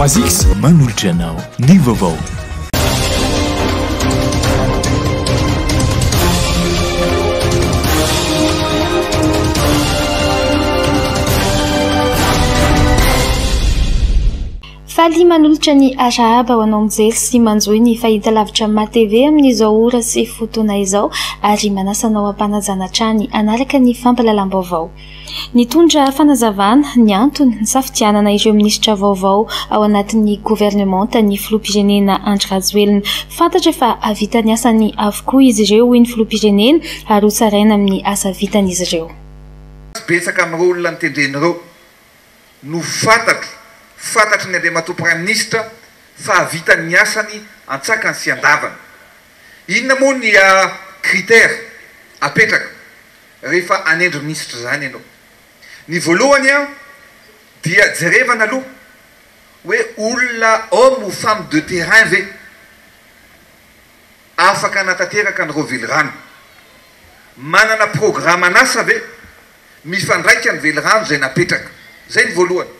Troisics manolotra anao ny vaovao. Faly manolotra ny arahaba ho anao mijery sy manjohy ny fahitalavitra MATV amin'izao ora sy fotoana izao ary manasa anao hampanajana hatrany hanaraka ny fampalalam-baovao. Nitondra fanazavana ny antony nisafidianana ireo minisitra vaovao ao anatin'ny governemanta ny filoham-pirenena Andry Rajoelina. Fantatra fa hahavita ny asany avokoa izy ireo, hoy ny filoham-pirenena, ary hotsaraina amin'ny asa vitany izy ireo. Tsy betsaka amin'ireo olona notendreny ireo no fantatro. Fantatry ny Andriamatoa Praiminisitra fa hahavita ny asany an-tsakany sy an-davany. Inona moa ny critère apetraka? rehefa hanendry minisitra izany ianao. Ny voalohany dia jerevana aloha hoe olona homme ou femme de terrain ve afaka hanatanteraka an'ireo velirano? Manana programan'asa ve mifandraika ny velirano izay napetraka? Izay ny voalohany.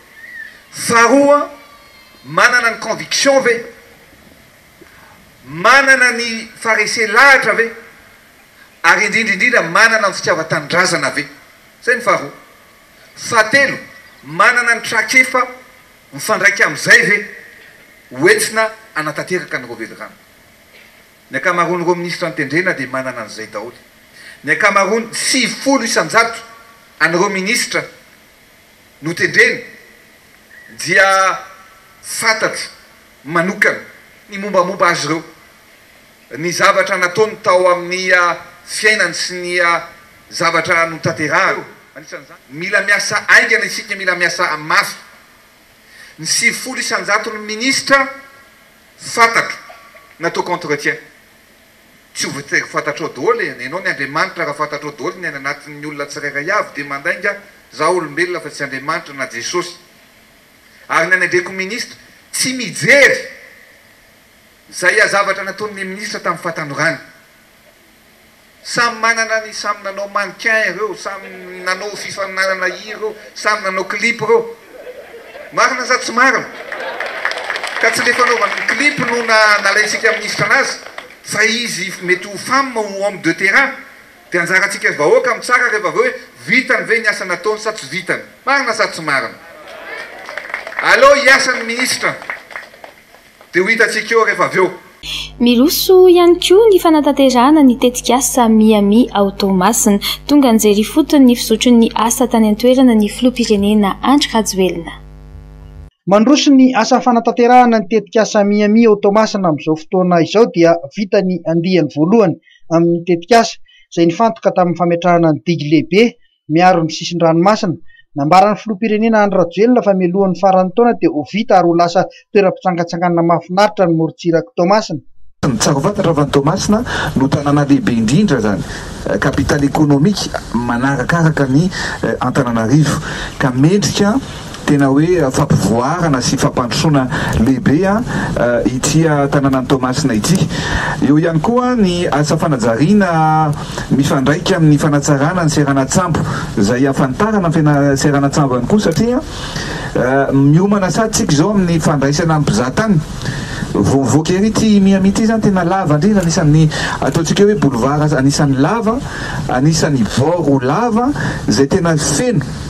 Faharoa, manana ny conviction ve? Manana ny faharese lahatra ve? ary indrindra indrindra manana ny fitiavan-tanindrazana ve? Izay ny faharoa. Fahatelo, manana ny trakefa mifandraika amin'izay ve hoentina hanatanteraka an'ireo velirano? Ny ankamaroan'ireo minisitra notendrena dia manana an'izay daholo. Ny ankamaroany, sivifolo isan-jato, an'ireo minisitra notendrena dia fantatro manokana ny mombamomba azy ireo. Ny zavatra nataony tao amin'ny fiainany sy ny zavatra notanterahany. Mila miasa haingana isika, mila miasa mafy. Ny sivifolo isan-jaton'ny minisitra fantatro nataoko entretien, tsy ho voatery fantatrao daholo e, ianao ny Andriamanitra raha fantatrao daholo ny any anatin'ny olona tsirairay avy dia mandainga za olombelona fa tsy Andriamanitra na Jesosy. Ary ny anendreko minisitra, tsy mijery. Izay zavatra nataon'ny minisitra tamin'ny fahatanorany. Samy manana ny samy nanao mannequin ireo, samy nanao fifaninanana hira ireo, samy nanao clip ireo. Marina sa tsy marina? Ka tsy ilay fanaovana ny clip no nalaintsika minisitra anazy fa izy mety ho femme ou homme de terrain. Dia anjarantsika vahoaka mitsara rehefa avy eo hoe vitany ve ny asa nataony sa tsy vitany. Marina sa tsy marina? Aleo hiasa ny minisitra. Dia ho hitantsika eo rehefa avy eo. Miroso ihany koa ny fanatanterahana ny tetikasa Miami ao Toamasina. Tonga nijery ifotony ny fizotry ny asa tany an-toerana ny filoham-pirenena Andry Rajoelina. Mandroso ny asa fanatanterahana ny tetikasa Miami ao Toamasina amin'izao fotoana izao dia vita ny andiany voalohany amin'ny tetikasa izay nifantoka tamin'ny fametrahana ny digy lehibe miaro ny sisin-dranomasina. Nambaran'ny filoham-pirenena Andry Rajoelina fa mialoha ny faran'ny taona dia ho vita ary ho lasa toeram-pitsangantsanganana mahafinaritra ny morontsirak'i Toamasina. Tsara ho fantatra fa ny Toamasina no tanàna lehibe indrindra izany, capitale économique, manarakaraka an'i Antananarivo ka mendrika Tena hoe fampivoarana sy fampandrosoana lehibe ity tanànan'i Toamasina ity. Eo ihany koa ny asa fanajariana mifandraika amin'ny fanatsarana ny seranan-tsambo izay hihafantarana ny tena seranan-tsambo ihany koa satria miomana sady isika izao amin'ny fandraisana ny mpizahatany. Vao mivoaka ery ity Miami ity izany tena lava indrindra anisan'ny ataontsika hoe boulevard anisan'ny lava, anisan'ny vao roa lava izay tena feno.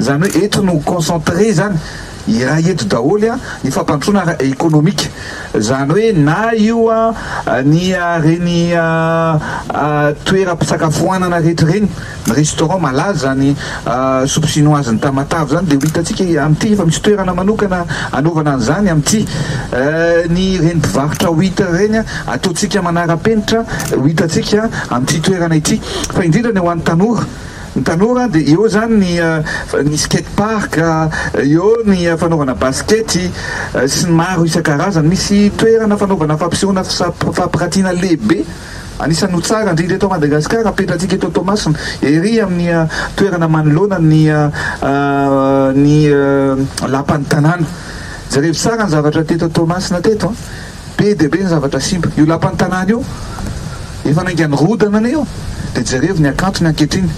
Izany hoe eto no concentré izany, iray eto daholo ny fampandrosoana ara-ekonomika. Izany hoe na io ny ireny toeram-pisakafoanana rehetra ireny, ny restaurant malaza, ny soupe chinoise ny Tamatave izany dia ho hitantsika amin'ity efa misy toerana manokana anaovana an'izany amin'ity. Ny ireny mpivarotra huitre ireny ataontsika manara-penitra ho hitantsika amin'ity toerana ity. Fa indrindra ny ho an'ny tanora. Ny tanora dia eo izany ny ny skate park, eo ny fanaovana basikety sy ny maro isan-karazany. Misy toerana fanaovana fampisehoana sy fampiratiana lehibe anisan'ny ho tsara indrindra eto Madagasikara apetratsika eto Toamasina ery amin'ny toerana manoloana ny ny lapan'ny tanàna. Jerevy tsara ny zavatra teto Toamasina teto an! Be dia be ny zavatra simba. Io lapan'ny tanàna io efa nainga nirodana anie io dia jerevo ny hakantony ankehitriny.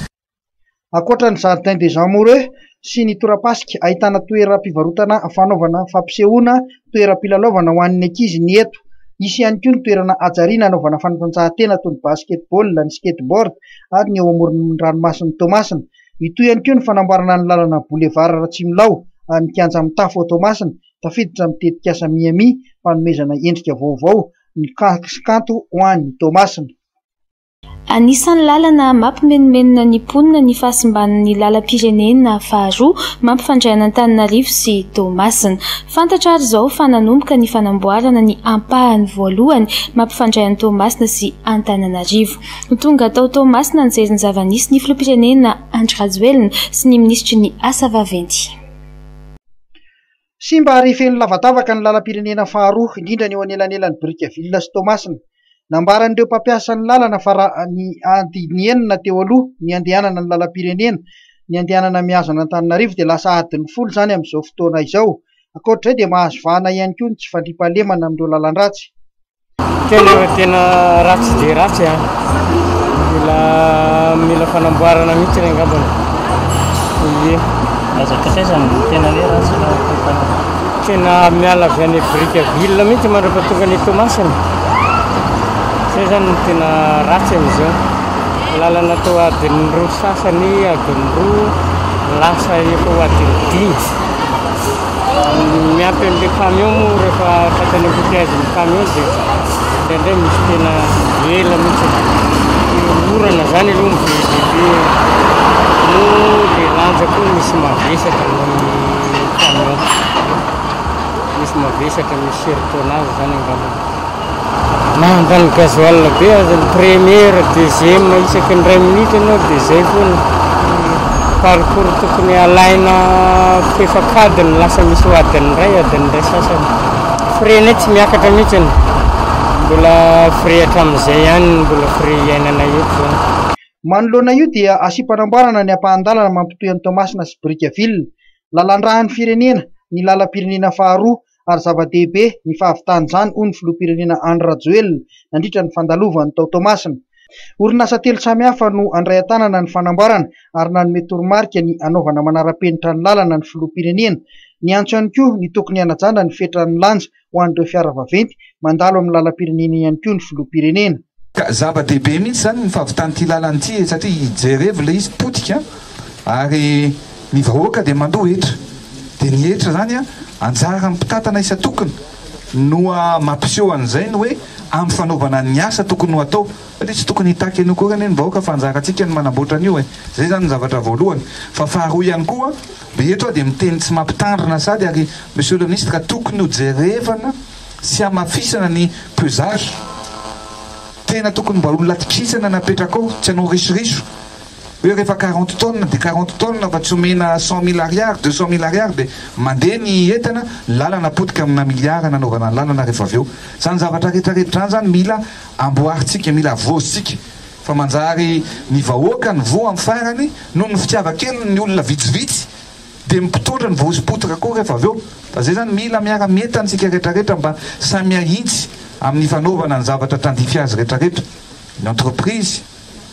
Ankoatra ny Jardin des Amoureux sy ny torapasika ahitana toeram-pivarotana fanaovana fampisehoana, toeram-pilalaovana ho an'ny ankizy ny eto. Hisy ihany koa ny toerana hajariana hanaovana fanatanjahantena toy ny basketball, ny skateboard ary ny eo amoron'ny ranomasin'i Toamasina. Hitohy ihany koa ny fanamboarana ny lalana boulevard Ratsimilaho an'ny kianja mitafo ao Toamasina Tafiditra amin'ny tetikasa Miami fanomezana endrika vaovao ny Kaky sy Kanto ho an'i Toamasina. Anisan'ny lalana mampimenomenona ny mponina ny fahasimban'ny lalam-pirenena faharoa mampifandray an'Antananarivo sy Toamasina. Fantatra ary izao fa nanomboka ny fanamboarana ny ampahany voalohany mampifandray an'i Toamasina sy Antananarivo. Tonga tao Toamasina nijery ny zava-nisy ny filoham-pirenena Andry Rajoelina sy ny minisitry ny Asa vaventy. Simba ary feno lavadavaka ny lalam-pirenena faharoa, indrindra ny eo anelanelan'i Brickaville sy Toamasina. Nambaran'ireo mpampiasa ny lalana fa raha ny adiny enina teo aloha ny andehanana ny lalam-pirenena, ny andehanana mihazana Antananarivo dia lasa adiny folo izany amin'izao fotoana izao. Ankoatr'izay dia mahazo vahana ihany koa ny tsy fandriampahalemana amin'ireo lalan-dratsy. Tena tena ratsy dia ratsy an. Mila mila fanamboarana mihitsy ny angambany. Ie. Aza kataizana ny tena hoe ratsy na tokana. Tena miala avy any Brickaville mihitsy mandrapatonga any Toamasina. Zay zany no tena ratsy amin'izao. Lalana atao adiny roa sasany, adiny roa, lasa efa ho adiny dimy. miampy an'ilay camion moa rehefa tratran'ny embouteillage-n'ny camion dia indraindray misy tena ela mihitsy e. orana zany aloha ny be dia be no dia lanja koa misy mavesatra ny camion misy mavesatra misy surtonnage zany angambany Na handany gasoil be aza ny première, deuxième isaky ny iray minute ianao dia izay foana. Parcours tokony alaina fefak'adiny lasa misy ho adiny iray, adiny iray sasany. Frais-nay tsy miakatra mihitsy. Mbola frais hatramin'izay ihany no mbola frais iainanay eto izao. Manoloana io dia asiam-panamboarana ny ampahan-dalana mampitohy an'i Toamasina sy Brickaville, lalan-drahan'ny firenena, ny lalam-pirenena faharoa, ary zava-dehibe ny fahavitan' izany, hoy ny filoham-pirenena Andry Rajoelina nandritra ny fandalovan'ny tao Toamasina. Orinasa telo samihafa no handray an-tanana ny fanamboarana ary nanome toromarika ny hanaovana manara-penitra ny lalana ny filoham-pirenena. Niantso ihany koa ny tokony hanajana ny fetran'ny lanja ho an'ireo fiara vaventy mandalo amin'ny lalam-pirenena ihany koa ny filoham-pirenena. Ka zava-dehibe mihitsy izany ny fahavitan'ity lalana ity e! Satria jerevo ilay izy, potika ary ny vahoaka dia mandoa hetra. Dia ny hetra izany anjaran'ny mpitantana isan-tokony no mampiseho an'izay ny hoe amin'ny fanaovana ny asa tokony ho atao. Satria tsy tokony hitaky an'io akory anie ny vahoaka fa anjarantsika ny manamboatra an'io e! Izay izany ny zavatra voalohany. Fa faharoa ihany koa, dia eto aho dia miteny tsy mampitandrina sady ary Monsieur le Ministre tokony ho jerevana sy hamafisana ny pesage, tena tokony mba olona atokisana no apetraka ao, tsy anao risoriso hoe rehefa quarante tonnes dia quarante tonnes fa tsy omena cent mille ariary, deux cent mille ariary dia mandeha ny entana, ny lalana potika amina milliard nanaovana ny lalana rehefa avy eo, izany zavatra rehetra rehetra izany izany mila amboarintsika, mila avoazintsika fa manjary ny vahoaka no voa amin'ny farany noho ny fitiavan-keliny ny olona vitsivitsy. Dia ny mpitondra no voahosopotika koa rehefa avy eo. Fa izay izany mila miara-mientana isika rehetrarehetra mba samy hahintsy amin'ny fanaovana ny zavatra tandify azy rehetrarehetra, ny entreprise,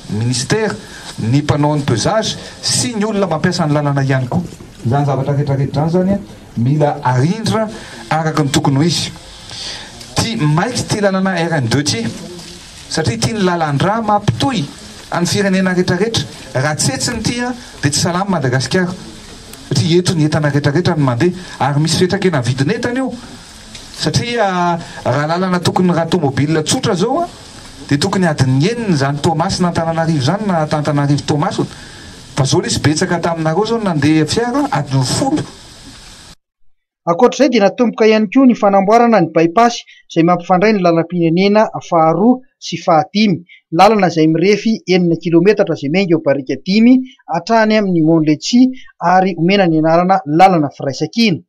ny ministera, ny mpanao ny pesage sy ny olona mampiasa ny lalana ihany koa. Izany zavatra rehetrarehetra izany izany mila arindra araka ny tokony ho izy. Tsy maitsy ity lalana RN deux ity. Satria ity ny lalandra mampitohy any firenena rehetra rehetra raha tsy etsy ny tia dia tsy salama Madagasikara satria eto ny entana rehetra rehetra no mandeha ary misy fetrakena vidin'entana io satria raha lalana tokony raha tomobil tsotra zao dia tokony adin'ny enina izany Toamasina Antananarivo izany na Antananarivo Toamasina fa zao nisy betsaka taminareo zao nandeha fiara adin'ny folo Ankoatra izay dia natomboka ihany koa ny fanamboarana ny By-pass izay mampifandray ny lalam-pirenena faharoa sy fahadimy, lalana izay mirefy enina kilometatra izay miainga eo Barika dimy hatrany amin'ny Mont Letsie ary omena ny anarana lalana firaisankina.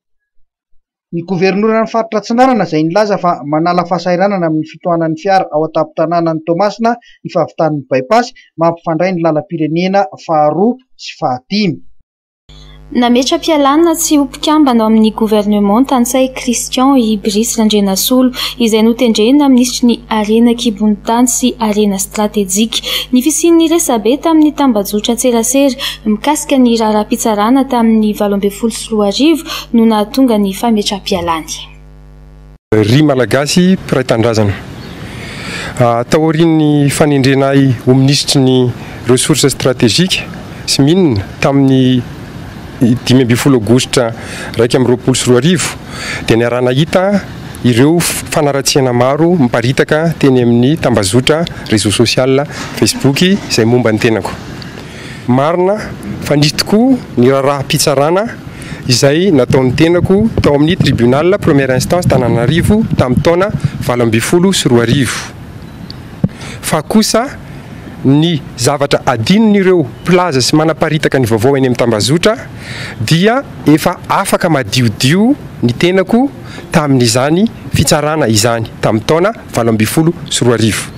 Ny governoran'ny faritra Atsinanana izay nilaza fa manala fahasahiranana amin'ny fitohanan'ny fiara ao an-tampon-tanànan'i Toamasina ny fahavitan'ny By-pass mampifandray ny lalam-pirenena faharoa sy fahadimy. Nametra-pialana tsy ho mpikambana ao amin'ny governemanta tantsahy Christian i Brice Randrianasolo, izay notendrena minisitry ny Harena an-kibon'ny tany sy harena stratejika. Ny fisian'ny resabe tamin'ny tambajotran-tserasera mikasika ny raharaham-pitsarana tamin'ny valo ambin'ny folo sy roa arivo no nahatonga ny fametra-pialany. Ry Malagasy mpiray tanindrazana. Taorian'ny fanendrena ahy ho minisitry ny Ressources stratégiques sy Mines tamin'ny dimy ambin'ny folo aogositra iraika amby roapolo sy roa arivo dia niaraha-nahita ireo fanaratsiana maro miparitaka teny amin'ny tambazotra, réseau social, Facebook izay momba ny tenako. Marina fa nisy tokoa ny raharaham-pitsarana izay nataon'ny tenako tao amin'ny Tribunal Première Instance Tananarivo tamin'ny taona valo ambin'ny folo sy roa arivo, fa kosa ny zavatra adinon'ireo mpilaza sy manaparitaka ny vaovao eny amin'ny tambazotra dia efa afaka madiodio ny tenako tamin'izany fitsarana izany tamin'ny taona valo ambin'ny folo sy roa arivo,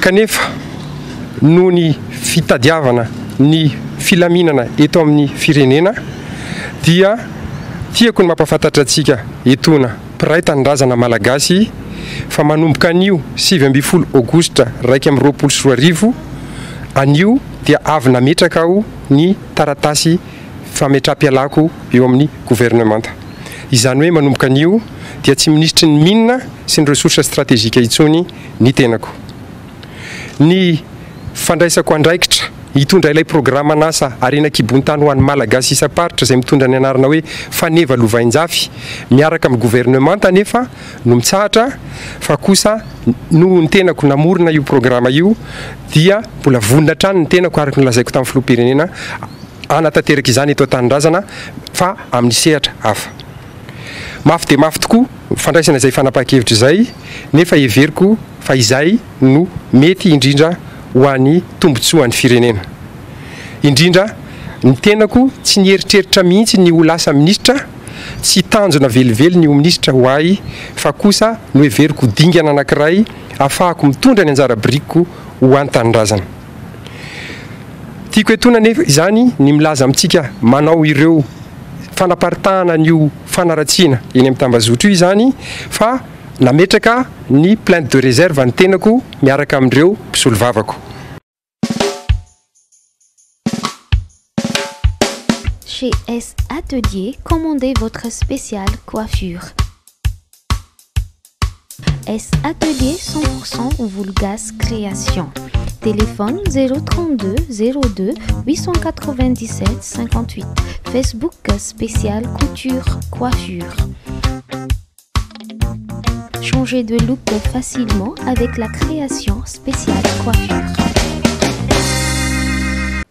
kanefa noho ny fitadiavana ny filaminana eto amin'ny firenena dia tiako ny mampahafantatra antsika etoana mpiray tanindrazana malagasy fa manomboka anio sivy ambin'ny folo aogositra iraika amby roapolo sy roa arivo anio dia avy nametraka aho ny taratasy fametram-pialako eo amin'ny governemanta. Izany hoe manomboka anio dia tsy minisitry ny Mines sy ny Ressources Stratégiques intsony ny tenako. Ny fandraisako andraikitra hitondra ilay programan'asa harena an-kibontany ho an'ny Malagasy isam-paritra izay mitondra ny anarana hoe Faneva Lovainjafy miaraka amin'ny governemanta anefa no mitsahatra fa kosa noho ny tenako namorona io programa io dia mbola vonona hatrany ny tenako araka ny lazaiko tamin'ny Filoham-pirenena hanatanteraka izany eto an-tanindrazana fa amin'ny sehatra hafa. Mafy dia mafy tokoa ny fandraisana izay fanapahan-kevitra izay nefa heveriko fa izay no mety indrindra ho an'ny tombontsoan'ny firenena. Indrindra ny tenako tsy nieritreritra mihitsy ny ho lasa minisitra, tsy tanjona velively ny ho minisitra ho ahy fa kosa noheveriko dingana anankiray hahafahako mitondra ny anjara birikiko ho an-tanindrazana. Tiako etoana anefa izany ny milaza amintsika manao ireo fanaparitahana an'io fanaratsiana eny amin'ny tambazotro io izany fa nametraka ny plainte de réserve ny tenako miaraka amin'ireo mpisolovavako. Chez S Atelier, commandez votre spéciale coiffure. S Atelier 100% Vulgas Création. Téléphone 032 02 897 58. Facebook spécial couture coiffure changer de look facilement avec la création spéciale coiffure.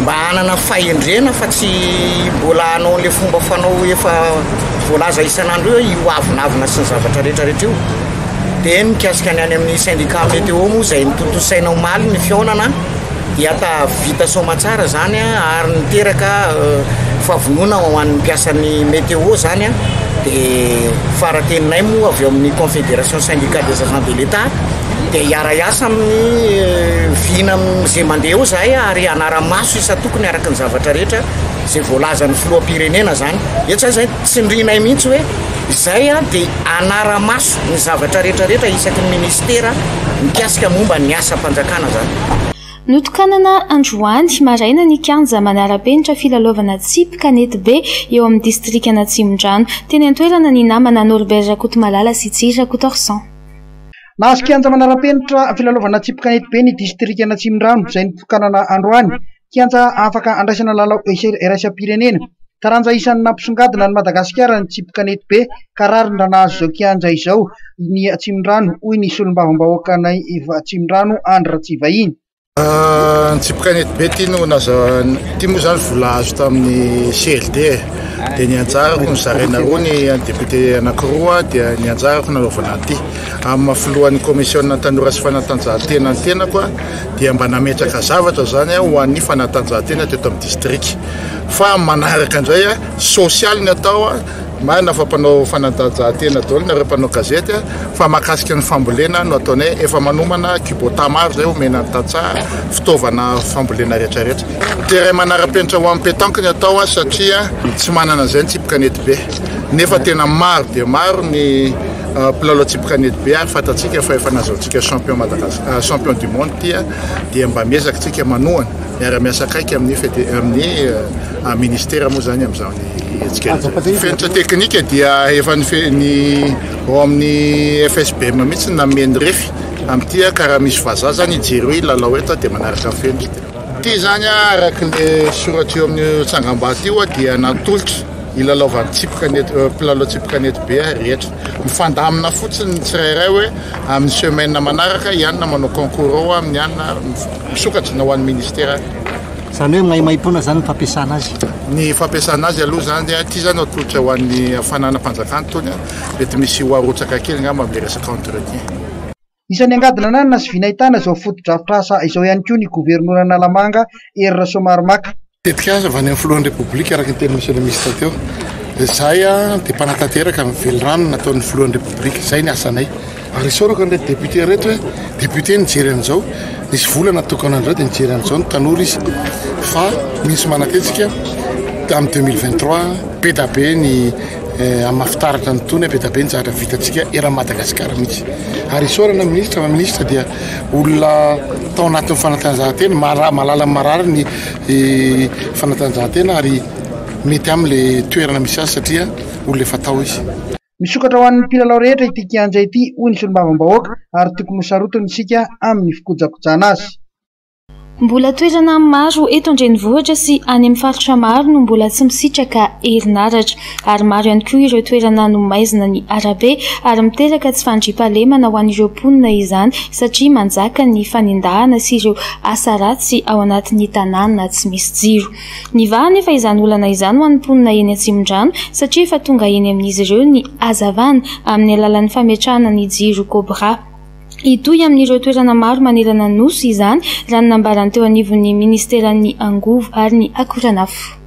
mba hanana fahendrena fa tsy mbola hanao an'ilay fomba fanao efa voalaza isan'andro eo hoe io avonavona sy ny zavatra rehetra rehetra io dia ny mikasika ny any amin'ny syndicat météo moa izay nitontosaina omaly ny fihaonana dia tahavita soamantsara izany ary niteraka euh, fahavonona ho an'ny mpiasan'ny météo izany dia farateninay moa avy ao amin'ny confédération syndicale des agents de l'état dia hiara-hiasa amin'ny vina izay mandeha eo izahay ary hanara-maso isan-tokony araka ny zavatra rehetra izay voalazan'ny filoham-pirenena izany. Eto izany izay tsindrinay mihitsy hoe izay dia hanara-maso ny zavatra rehetra rehetra isaky ny ministera mikasika momba ny asam-panjakana izany. Notokanana androany maraina ny kianja manara-penitra filalaovana tsipy kanetibe eo amin'ny distrikan'Atsimondrano. Teny an-toerana ny namana Norbert Rakotomalala sy Tsiry Rakotorson. Nahazo kianja manara-penitra filalaovana tsipy kanety be ny distrikan'Atsimondrano izay nitokanana androany. Kianja afaka andraisana lalao iraisam-pirenena. Taranja isan'ny nampisongadina an'i Madagasikara ny tsipy kanety be ka rariny raha nahazo izao kianja izao ny Atsimondrano, hoy ny solombavambahoakanay Atsimondrano, Andry Ratsivahiny. Tsy mpikanety be ity no nazan ity moa zany vola azo tamin'ny CLD e. dia ny anjarako ny zaraina roa ny an'ny député anankiroa dia ny anjarako nanaovana an'ity amin'ny maha filohan'ny commissionna tanora sy fanatanjahantena ny tenako dia mba nametraka zavatra zany aho ho an'ny fanatanjahantena teto amin'ny district fa manaraka indray a social ny atao Marina fa mpanao fanatanjahantena daholo nareo mpanao gazety a, fa mahakasika ny fambolena no ataonay, efa manomana kubota maro zay omena ny tantsaha, fitaovana fambolena rehetra rehetra. Terrain manarapenitra ho an'ny petanque ny atao a, satria tsy manana an'izay ny tsipy kanety be, nefa tena maro dia maro ny mpilalao tsipy kanety be, ary fantatsika fa efa nazahoantsika champion Madagasikara, champion du monde ity a, dia mba miezaka tsika manohana, miara-miasa akaiky amin'ny fede, amin'ny. Ministera moa izany amin'izao ny hetsika rehetra. Ny fenitra teknika dia efa ny ao amin'ny FSBM mihitsy ny nanome ny refy amin'ity ka raha misy vazaha izany hijery hoe i Lalao eto dia manaraka ny fenitra. Ity izany araka ilay soratra eo amin'io tsangambato io dia natolotra hilalaovan'ny tsipika net- mpilalao tsipika netibe rehetra. Mifandamina fotsiny ny tsirairay hoe amin'ny semaine manaraka i anona manao concours ao amin'ny anona misokatra na ho an'ny ministera. Izany hoe maimaimpoana izany ny fampiasana azy? Ny fampiasana azy aloha izany dia ity izany atolotra ho an'ny fananam-panjakana itony a. Mety misy ho arotsaka kely angamba amin'ilay resaka entretien. Isan'ny angady nananana sy vy nahitana izao fotodrafitrasa izao ihany koa ny governoran'Analamanga, Hery Rasoamaromaka. Tetika avy any amin'ny filohan'ny Repoblika, araka ny tenin'ny Monsieur le Ministre teo. Izahay dia mpanatanteraka ny velirano nataon'ny filohan'ny Repoblika. Izay ny asanay. Ary isaorako an'ireto députés ireto hoe députés nijery an'izao, nisy vola natokana an'izao dia nijery an'izao ny tanora izy fa minisy manatetika tamin'ny deux mille vingt trois be da be ny eh, amin'ny mafitaratra ny tony be da be ny zahatra vitantsika eran'i Madagasikara mihitsy ary isaorana minisitra fa minisitra dia olona tao anatin'ny fanatanjahantena mara- malala marary ny eh, fanatanjahantena ary mety amin'ilay toerana misy azy satria olona efa tao izy Misokatra ho an'ny mpilalao rehetra ity kianja ity, hoy ny solombavambahoaka, ary tokony ho sarotiny isika amin'ny fikojakojana azy. Mbola toerana maro eto an-drenivohitra sy any amin'ny faritra maro no mbola tsy misitraka herinaratra, ary maro ihany koa ireo toerana no maizina ny arabe, ary miteraka tsy fandriampahalemana ho an'ireo mponina izany, satria manjaka ny fanendahana sy ireo asa ratsy ao anatin'ny tanàna tsy misy jiro. Nivaha anefa izany olana izany ho an'ny mponina eny Atsimondrano satria efa tonga eny amin'izy ireo ny hazavana amin'ny alalan'ny fametrahana ny jiro Cobra. Hitohy amin'ireo toerana maro manerana ny Nosy izany raha ny nambaran'ny teo anivon'ny minisiteran'ny Angovo ary ny Akoranafo.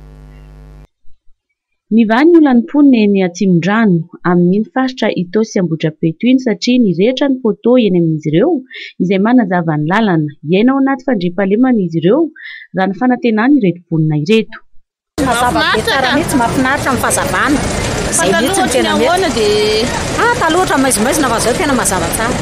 Nivaha ny olan'ny mponina eny Atsimondrano, amin'iny faritra Itaosy Ambohidrapeto iny satria nirehitra ny poteaux eny amin'izy ireo izay manazava ny lalana. Hiaina ao anaty fandriampahalemana izy ireo, raha ny fanantenan'ireto mponina ireto. Mazava be tsara mihitsy, mahafinaritra ny fahazavana, izay mihitsy ny tena mety, fa taloha ohatran'ny maizimaizina fa izao tena mazava tsara.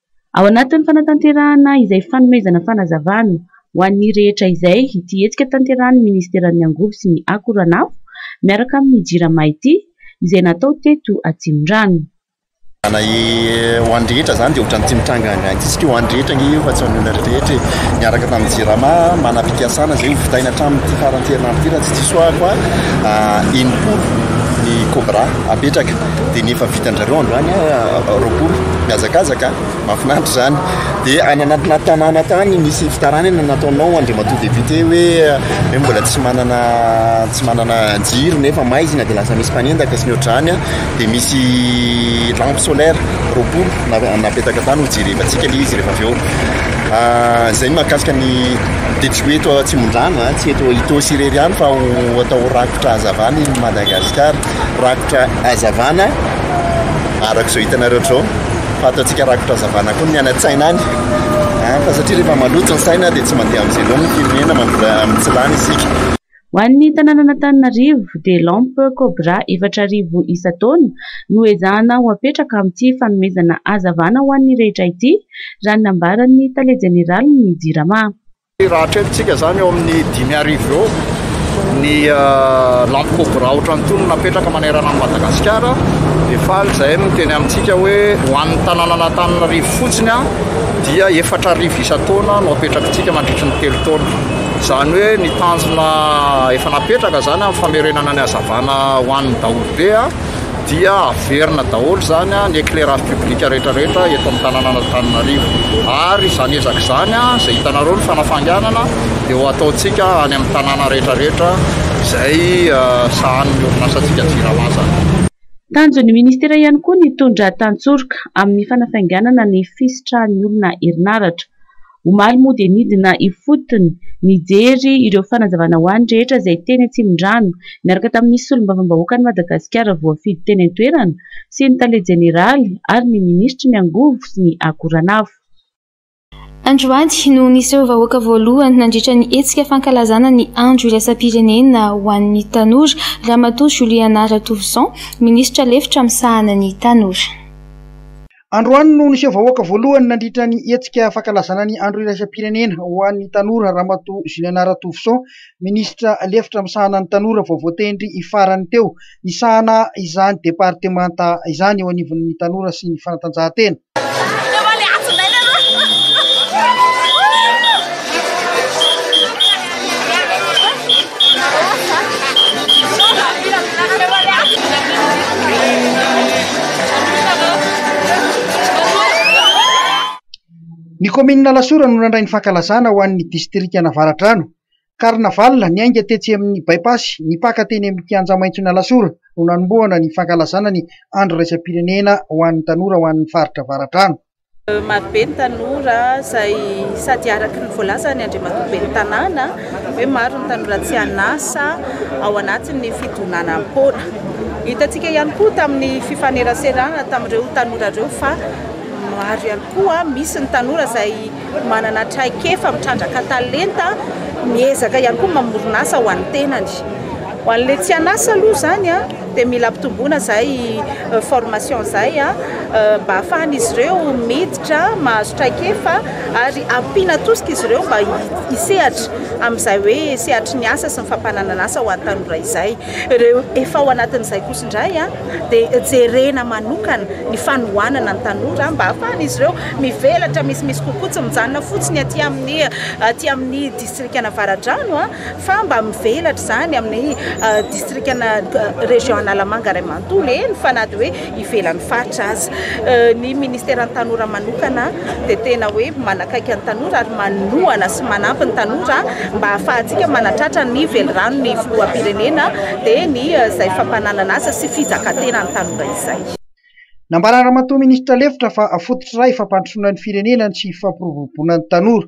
Ao anatin'ny fanatanterahana izay fanomezana fanazavana ho an'ny rehetra izay ity hetsika tanterahin'ny Minisiteran'ny Angovo sy ny Akoranafo miaraka amin'ny Jirama ity izay natao teto Atsimondrano. Zana e ho an'ny rehetra zany dia ohatran'ny tsy mitranga angaha ity satria ho an'ny rehetra ange io fa tsy ho an'ny olona rehetra e. Niaraka tamin'ny Jirama manam-pikasana izay hovitaina hatramin'ity faran'ny herinandro ity raha tsy diso ahy aho a, enimpolo ny Cobra apetraka. Dia ny efa vitan-drareo androany roapolo, mihazakazaka a, mahafinaritra izany. Dia any anatina tanàna tany misy fitaranana nataonao Andriamatoa Député hoe hoe mbola tsy manana tsy manana jiro nefa maizina dia lasa misy mpanendaka sy ny ohatr'izany a, dia misy lampe solaire roapolo na- napetaka tany ho jerevantsika ilay izy rehefa avy eo. Ah, Izay ny mahakasika ny dia tsy ho eto Atsimondrano a, tsy eto Itaosy irery ihany fa ho atao rakotra hazavana i Madagasikara. rakotra hazavana araka izao hitanareo zao fa ataontsika rakotra hazavana koa ny anatsaina any ah, fa satria rehefa maloto ny saina dia tsy mandeha amin'izay loha ny firenena mandola amin'ny tsy lany isika ho an'ny tanànan'Antananarivo dia lampe Cobra efatra arivo isan-taona no ezahana ho apetraka amin'ity fanomezana hazavana ho an'ny rehetra ity, raha ny nambaran'ny tale jeneralin'ny Jirama. Raha hatretintsika izany eo amin'ny dimy arivo eo ny lampy cobra ohatran'itony napetraka manerana an'i Madagasikara dia faly izay no teny amintsika hoe ho an'ny tanànan'Antananarivo fotsiny dia efatra arivo isan-taona no apetrakitsika mandritry ny telo taona. Izany hoe ny tanjona efa napetraka izany amin'ny famerenana ny hazavana ho an'ny daholobe dia averina daholo izany ny éclairage public rehetra rehetra eto amin'ny tanànana Antananarivo ary izany ezaka izany izay hitanareo ny fanafainganana dia ho ataontsika any amin'ny tanàna rehetra rehetra izay euh, sahanin'ny orinasantsika Jirama izany. Tanjon'ny ministera ihany koa ny hitondra tantsoroka amin'ny fanafainganana ny fisitrahan'ny olona herinaratra. Omaly moa dia nidina ifotony nijery ireo fanazavana ho an'ny rehetra izay teny Atsimondrano, niaraka tamin'ny Solombavambahoakan'i Madagasikara voafidy teny an-toerana sy ny Tale Jeneraly ary ny Minisitry ny Angovo sy ny Akoranafo. Androany no niseho vahoaka voalohany nandritra ny hetsika fankalazana ny Andro iraisam-pirenena ho an'ny tanora, Ramatoa Juliana Ratovison, Minisitra lefitra misahana ny tanora. Androany no niseho vahoaka voalohany nandritra ny hetsika fankalazana ny andro iraisam-pirenena ho an'ny tanora Ramatoa Juliana Ratovison, minisitra lefitra misahana ny tanora vao voatendry farany teo hisahana izany departemanta izany eo anivon'ny tanora sy ny fanatanjahantena. Ny kaominina Alasora no nandray ny fankalazana ho an'ny distrikan'Avaradrano. Carnaval niainga tetsy amin'ny Bypass nipaka teny amin'ny Kianja Maintson'Alasora no nanombohana ny fankalazana ny Andro Iraisam-pirenena ho an'ny Tanora ho an'ny Faritra Avaradrano. Maro be ny tanora izay sady araka ny voalazany Andriamatoa Ben'ny Tanàna hoe maro ny tanora tsy an'asa ao anatin'ny fidonanam-poana. Hitantsika ihany koa tamin'ny fifaneraserana tamin'ireo tanora ireo fa maro ihany koa misy ny tanora izay manana traikefa mitrandraka talenta, miezaka ihany koa mamorona asa ho an'ny tenany. Ho an'ilay tsy an'asa aloha izany a! dia mila ampitomboina izay formation izay mba ahafahan'izy ireo miditra, mahazo traikefa ary ampiana tosika izy ireo mba hisehatra amin'izay hoe sehatry ny asa sy ny fampananana asa ho an'ny tanora izay. Ireo efa ao anatin'izay kosa indray dia jerena manokana ny fanohanana ny tanora mba ahafahan'izy ireo mivelatra misimisy kokoa, tsy mijanona fotsiny aty amin'ny aty amin'ny Distrikan' Avaradrano fa mba mivelatra izany amin'ny distrikan' Région Analamanga iray manontolo eny fa na dia hoe ivelan'ny faritra aza. Ny Ministeran'ny Tanora manokana dia tena hoe manakaiky ny tanora ary manohana sy manampy ny tanora mba hahafahantsika manatratra ny veliranon'ny Filoham-pirenena dia ny izay fampananana asa sy fizakan-tenan'ny tanora izay. Nambaran'i Ramatoa Ministra lefitra fa fototra iray fampandrosoana ny firenena ny tsy fampiroboroboana ny tanora.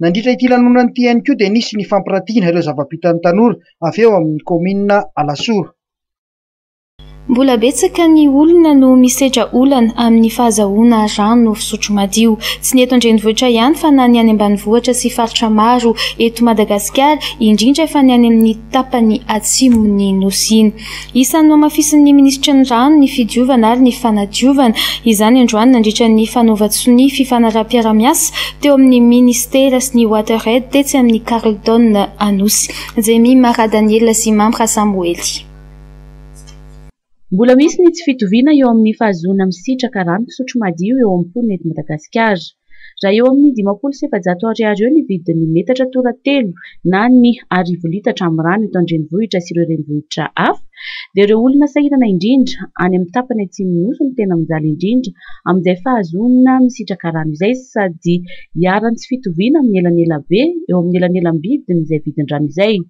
Nandritra ity lanonana ity ihany koa dia nisy ny fampirantiana ireo zava-bitan'ny tanora avy eo amin'ny kaominina Alasora. Mbola betsaka ny olona no misedra olana amin'ny fahazahoana rano fisotro madio. Tsy ny eto an-drenivohitra ihany fa na ny any ambanivohitra sy faritra maro eto Madagasikara, indrindra fa ny any amin'ny. tapany atsimon'ny Nosy iny. Isan'ny nohamafisin'ny minisitry ny Rano, ny Fidiovana ary ny Fanadiovana izany androany nandritra ny fanaovan-tsonia fifanaraham-piarahamiasa teo amin'ny minisitera sy ny Water-Aid tetsy amin'ny Carlton Anosy. Jemima Radaniela sy Mamy Rasamoely. Mbola misy ny tsy fitoviana eo amin'ny fahazoana misitraka rano fisotro madio eo amin'ny mponina eto Madagasikara. Raha eo amin'ny dimampolo sy efajato Ariary eo ny vidin'ny metatra tora telo na ny arivo litatra amin'ny rano eto an-drenivohitra sy ireo renivohitra hafa, dia ireo olona sahirana indrindra any amin'ny tapany atsimon'ny Nosy no tena mijaly indrindra amin'izay fahazoana misitraka rano izay sady iharan'ny tsy fitoviana amin'ny elanelabe eo amin'ny elanelam-bidin'izay vidin-drano izay.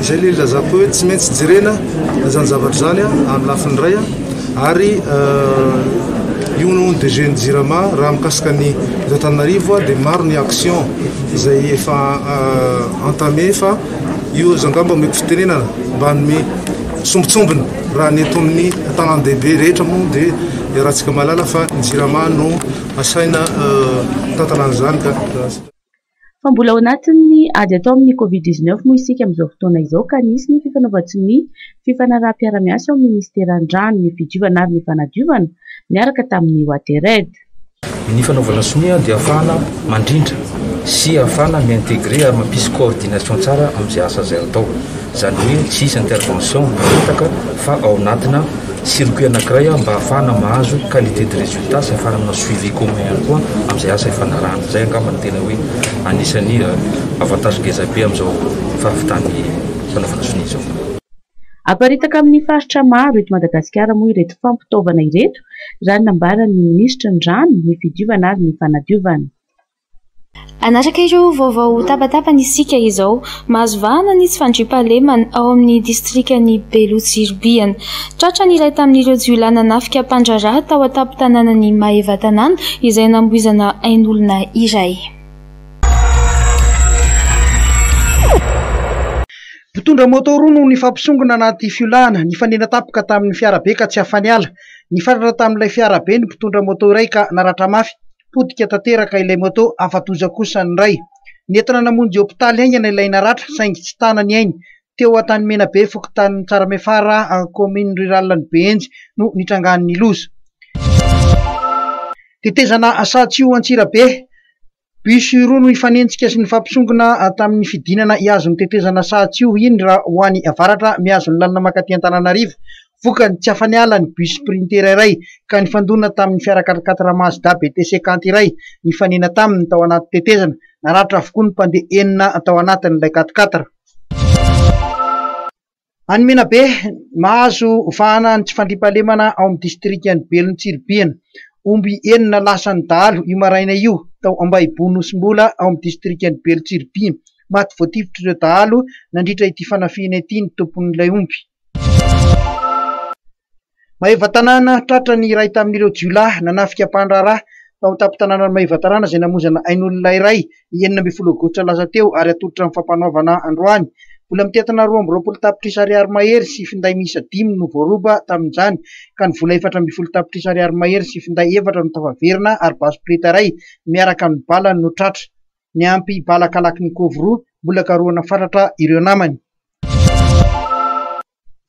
Izay ilay nilazako hoe tsy maintsy jerena izany zavatra izany amin'ny lafiny iray ary io no DG ny Jirama raha mikasika ny eto Antananarivo dia maro ny action izay efa entamé fa io aza angamba omeko fitenenana mba hanome sombintsombiny raha ny eto amin'ny tanàn-dehibe rehetra moa dia iarahantsika mahalala fa ny Jirama no asaina mitantana an'izany ka. fa mbola ao anatin'ny ady atao amin'ny Covid dix neuf moa isika amin'izao fotoana izao ka nisy ny fifanaovan-tsonia fifanaraham-piaraha-miasa eo amin'ny Minisiteran'ny Rano, ny Fidiovana ary ny Fanadiovana niaraka tamin'ny Watered. Ny fanaovana sonia dia ahafahana mandrindra sy ahafahana mi-integrer ary mampisy coordination tsara amin'izay asa izay atao. Izany hoe tsy hisy intervention miparitaka fa ao anatina circuit anankiray mba hahafahana mahazo qualité de résultat sy hahafahana manao suivi commun ihany koa amin'izay asa ifanarahana. Izay angamba no tena hoe anisan'ny avantage ngeza be amin'izao fahavitan'ny fanaovana sonia izao. Aparitaka amin'ny faritra maro eto Madagasikara moa ireto fampitaovana ireto, raha ny nambaran'ny minisitry ny Rano, ny Fidiovana ary ny Fanadiovana. Hanaraka ireo vaovao ho tapatapany isika izao. Mahazo vahana ny tsy fandriampahalemana ao amin'ny distrikan'i Belo Tsiribihina. Tratra ny iray tamin'ireo jiolahy nanafika mpandraharaha tao an-tampon-tanànan'i Maevatanàna izay namboizana ain'olona iray. Mpitondra moto roa no nifampisongona anaty fiolahana, nifanena tampoka tamin'ny fiarabe ka tsy afa-niala. Nifarana tamin'ilay fiarabe ny mpitondra moto iray ka naratra mafy. Potika tanteraka ilay moto, afa-doza kosa ny ray. Nentina namonjy hopitaly haingana ilay naratra, saingy tsy tana ny ainy. Teo Antanimenabe, fokontany Tsaramefara, kaominina riralin'i Behenjy, no nitrangan'ny loza. Tetezana Sahatsio Antsirabe, Bus roa no hifanenjika sy nifampisongona tamin'ny fidinana hihazo ny tetezana Sahatsio, Indra ho any avaratra, mihazo ny lalana mankaty Antananarivo. Vokany, tsy afa-niala ny bus Sprinter iray ka nifandona tamin'ny fiara quatre quatre Mazda BT cinquante iray nifanena taminy tao anaty tetezana. Naratra avokoa ny mpandeha enina tao anatin'ilay quatre quatre. Any Menabe, mahazo vahana ny tsy fandriampahalemana ao amin'ny distrikan'i Belo ny tsiribihina. Omby enina lasan'ny dahalo io maraina io, tao Ambahiboho Nosimbola ao amin'ny distrikan'i Belo Tsiribihina. Maty voatifitry ireo dahalo nandritra ity fanafihana ity ny tompon'ilay omby. Maevatanàna, Tratra ny iray tamin'ireo jiolahy nanafika mpandraharaha tao an-tampon-tanànan'i Maevatanàna izay namonjana ain'olona iray ny enina ambin'ny folo aogositra lasa teo ary atolotra amin'ny fampanoavana androany. Vola mitentina roa amby roapolo tapitrisa ariary mahery sy finday miisa dimy no voaroba tamin'izany ka ny vola efatra ambin'ny folo tapitrisa ariary mahery sy finday efatra no tafaverina ary basy preta iray miaraka amin'ny balany no tratra. Niampy bala Kalachnikov roa mbola karohana fatratra ireo namany.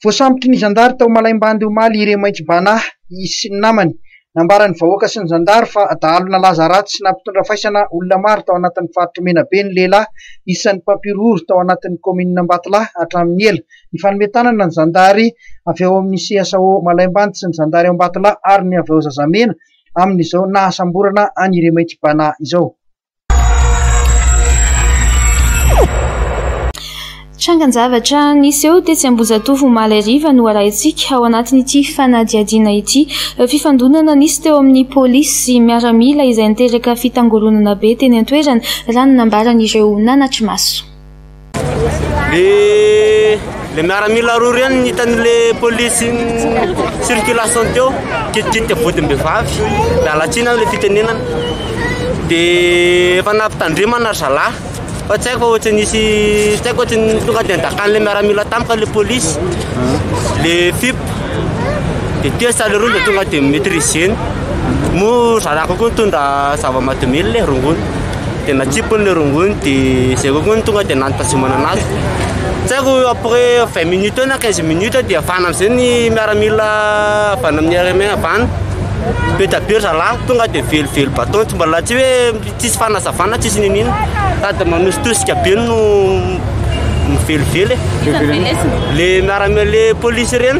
Voasambotry ny zandary tao Malaimbande omaly i Remaintso Banah sy ny namany. Nambaran'ny vahoaka sy ny zandary fa dahalo nalaza ratsy sy nampitondra faisana olona maro tao anatin'ny faritr'i Menabe ny lehilahy isan'ny mpampihorohoro tao anatin'ny kaominina Ambatolahy hatramin'ny ela. Nifanome tanana ny zandary avy ao amin'ny CSAO Malaimbande sy ny zandary ao Ambatolahy ary ny avy ao Zazamena amin'izao nahasamborana an'i Remaintso Banah izao. Trangan-javatra niseho tetsy Ambohijatovo omaly hariva no harahintsika ao anatin'ity fanadihadiana ity. Fifandonana nisy teo amin'ny polisy sy miaramila izay niteraka fitangoronana be teny an-toerana raha ny nambaran'ireo nanatri-maso. Le le miaramila roa ireny nitan'le polisy circulation teo kitikitika vodim-behivavy miala tsiny am'le fitenenana de efa nampitandremana ry zalahy fa tsy haiko fa ohatry nisy tsy haiko ohatry ny tonga de andakan'le miaramila tampoka le polisy le fip de test le rony de tonga de maîtriseny moa zalahy kokoa nitondra zava-mahadomelina e rongony dia natsipiny le rongony dia zay kokoa ny tonga dia nanitazomana anazy tsy haiko après 20 minutes na 15 minutes dia avana amizay ny miaramila avana amin'ny RMA avana be dia be ry zalahy tonga dia velively baton tsy mbola tsy hoe tsisy fanazavana tsisy niniana sady manositosika be no velively e le miaramila le polisy ireny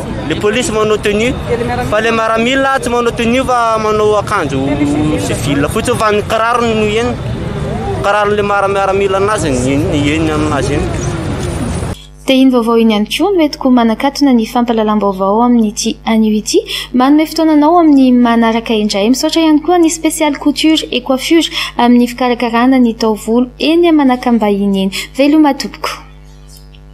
le police manao tenue fa le maramila tsy manao tenue fa manao akanjo civil fotsiny fa ny kirarony no eny kiraron'le maramiaramila anazy ny eny aminazy eny Dia iny vaovao iny ihany koa no entiko manakatona ny fampahalalam-baovao ao amin'ity anio ity. Manome fotoana anao amin'ny manaraka indray. Misaotra ihany koa ny Special Couture et Coiffure amin'ny fikarakarana ny taovolo eny Manakambahiny eny. Veloma tompoko.